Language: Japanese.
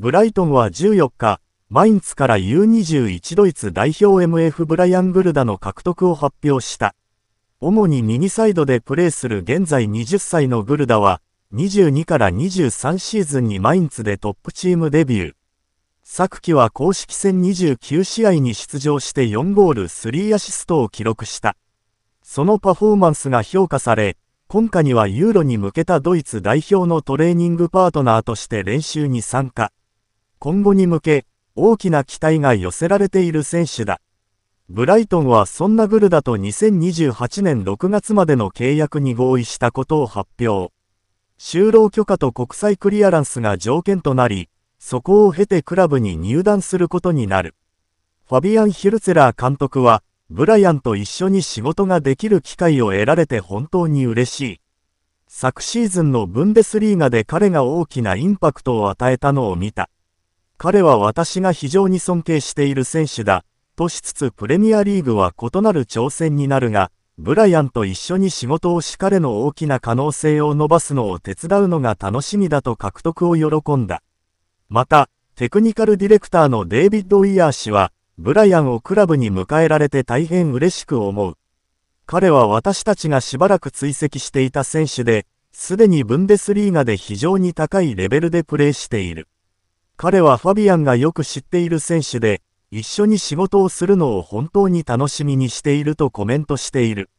ブライトンは14日、マインツから U21 ドイツ代表 MF ブライアン・グルダの獲得を発表した。主に右サイドでプレーする現在20歳のグルダは、22から23シーズンにマインツでトップチームデビュー。昨季は公式戦29試合に出場して4ゴール3アシストを記録した。そのパフォーマンスが評価され、今夏にはユーロに向けたドイツ代表のトレーニングパートナーとして練習に参加。今後に向け、大きな期待が寄せられている選手だ。ブライトンはそんなグルダと2028年6月までの契約に合意したことを発表。就労許可と国際クリアランスが条件となり、そこを経てクラブに入団することになる。ファビアン・ヒルツェラー監督は、ブライアンと一緒に仕事ができる機会を得られて本当に嬉しい。昨シーズンのブンデスリーガで彼が大きなインパクトを与えたのを見た。彼は私が非常に尊敬している選手だ、としつつプレミアリーグは異なる挑戦になるが、ブライアンと一緒に仕事をし彼の大きな可能性を伸ばすのを手伝うのが楽しみだと獲得を喜んだ。また、テクニカルディレクターのデイビッド・ウィアー氏は、ブライアンをクラブに迎えられて大変嬉しく思う。彼は私たちがしばらく追跡していた選手で、すでにブンデスリーガで非常に高いレベルでプレーしている。彼はファビアンがよく知っている選手で、一緒に仕事をするのを本当に楽しみにしているとコメントしている。